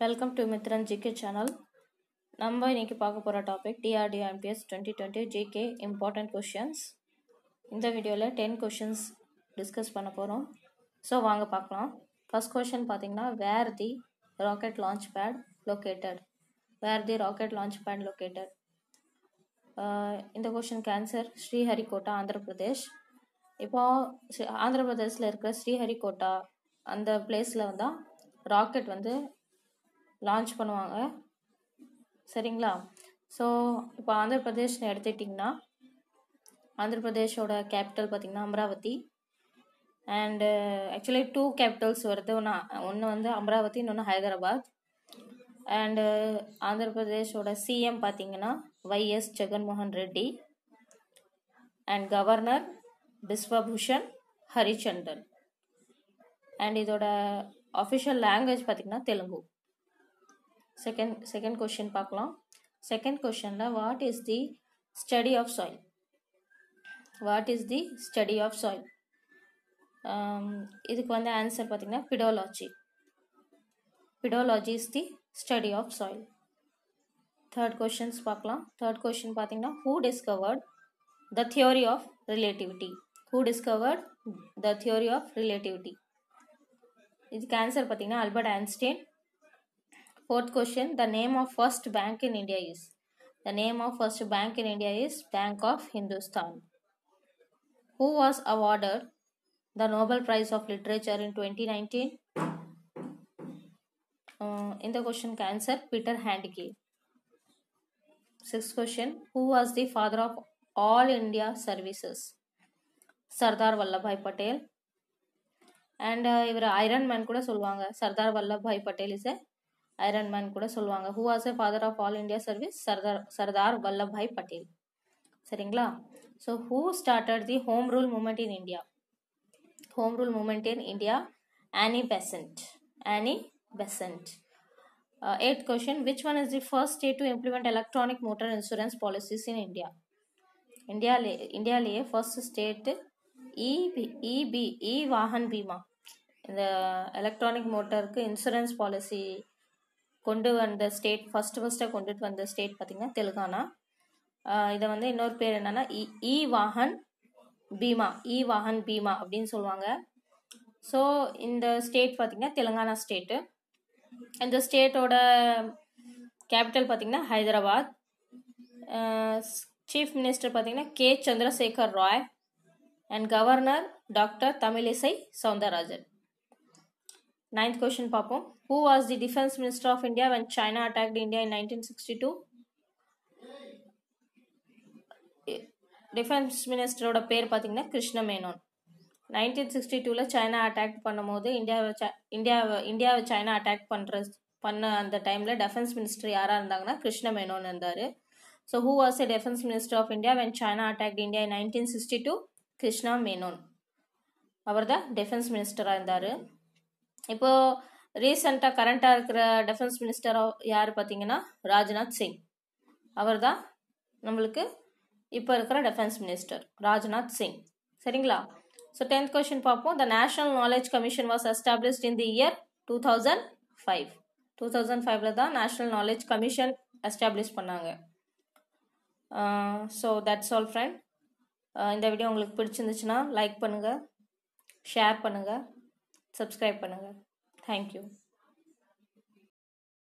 Welcome to Mithran GK channel நம்ம இன்னைக்கு பார்க்க போகிற topic DRT MPS twenty twenty GK important questions இந்த வீடியோவில் டென் கொஷின்ஸ் டிஸ்கஸ் பண்ண போகிறோம் ஸோ வாங்க பார்க்கலாம். ஃபஸ்ட் கொஷின் பார்த்தீங்கன்னா where the rocket launch pad located where the rocket launch pad located இந்த கொஷினுக்கு ஆன்சர் ஸ்ரீஹரிகோட்டா ஆந்திர பிரதேஷ் இப்போ ஆந்திர பிரதேசில் இருக்கிற ஸ்ரீஹரிகோட்டா அந்த பிளேஸில் வந்தால் ராக்கெட் வந்து லான்ச் பண்ணுவாங்க. சரிங்களா? ஸோ இப்போ ஆந்திர பிரதேஷ்னு எடுத்துக்கிட்டிங்கன்னா ஆந்திர பிரதேஷோட கேபிட்டல் பார்த்திங்கன்னா Amaravati. And actually two capitals வருது. ஒன்று ஒன்று வந்து அமராவதி இன்னொன்று ஹைதராபாத். அண்டு ஆந்திர பிரதேஷோட சிஎம் பார்த்திங்கன்னா YS Jaganmohan Reddy. And governor Biswabhusan Harichandan and இதோட அஃபிஷியல் லாங்குவேஜ் பார்த்திங்கன்னா தெலுங்கு. செகண்ட் செகண்ட் கொஷின் பார்க்கலாம். Second கொஷனில் what is the study of soil what is the study of soil இதுக்கு வந்து ஆன்சர் பார்த்திங்கன்னா pedology pedology is the study of soil third questions பார்க்கலாம். Third question பார்த்தீங்கன்னா who discovered the theory of relativity who discovered the theory of relativity இதுக்கு answer பார்த்தீங்கன்னா Albert Einstein fourth question the name of first Bank of India is the name of first bank in India is Bank of Hindustan who was awarded the Nobel prize of literature in twenty nineteen இந்த கொஷனுக்கு answer Peter Handke six question who was the father of All India Services Sardar Vallabhbhai Patel and இவர் iron man கூட சொல்லுவாங்க Sardar Vallabhbhai Patel is a iron man கூட சொல்லுவாங்க. Who was a father of all India service Sardar Sardar Vallabhbhai Patel சரிங்களா? So who started the home rule movement in India home rule movement in India Annie Besant Annie Besant eight question which one is the first state to implement electronic motor insurance policies in India இந்தியாலே இந்தியாலேயே first state EP EP E Vahan Bima. இந்த electronic மோட்டருக்கு insurance policy கொண்டு வந்த state first ஃபஸ்ட்டாக கொண்டுட்டு வந்த state பார்த்திங்கன்னா தெலுங்கானா. இதை வந்து இன்னொரு பேர் என்னன்னா E E Vahan Bima E Vahan Bima அப்படின்னு சொல்லுவாங்க. ஸோ இந்த ஸ்டேட் பார்த்திங்கன்னா தெலுங்கானா ஸ்டேட்டு இந்த ஸ்டேட்டோட கேபிட்டல் பார்த்திங்கன்னா ஹைதராபாத். சீஃப் மினிஸ்டர் பார்த்திங்கன்னா K Chandrasekhar Rao. And governor doctor Tamilisai Soundararajan. Ninth question பார்ப்போம். Who was the defence minister of India when China attack India in nineteen sixty two defence மினிஸ்டரோட பேர் பார்த்தீங்கன்னா Krishna Menon. Nineteen sixty டூவில் China attack பண்ணும்போது இந்தியாவை இந்தியாவை இந்தியாவை China attack பண்ணுற பண்ண அந்த டைமில் டிஃபென்ஸ் மினிஸ்டர் யாராக இருந்தாங்கன்னா கிருஷ்ண மேனோன் இருந்தார். So who was a defence minister of India when China attack India in nineteen sixty two Krishna Menon. அவர் தான் டிஃபென்ஸ் மினிஸ்டராக இருந்தார். இப்போது ரீசெண்டாக கரண்ட்டாக இருக்கிற டிஃபென்ஸ் மினிஸ்டர் யார் பார்த்தீங்கன்னா ராஜ்நாத் சிங். அவர் தான் நம்மளுக்கு இப்போ இருக்கிற டிஃபென்ஸ் மினிஸ்டர் ராஜ்நாத் சிங். சரிங்களா? ஸோ டென்த் கொஷின் பார்ப்போம். The national knowledge commission was established in the year two thousand five two thousand ஃபைவ்ல தான் நேஷனல் நாலேஜ் கமிஷன் எஸ்டாப்ளிஷ் பண்ணாங்க. ஸோ தட்ஸ் ஆல் ஃப்ரெண்ட் இந்த வீடியோ உங்களுக்கு பிடிச்சிருந்துச்சுன்னா லைக் பண்ணுங்கள் ஷேர் பண்ணுங்கள் சப்ஸ்கிரைப் பண்ணுங்கள் Thank you.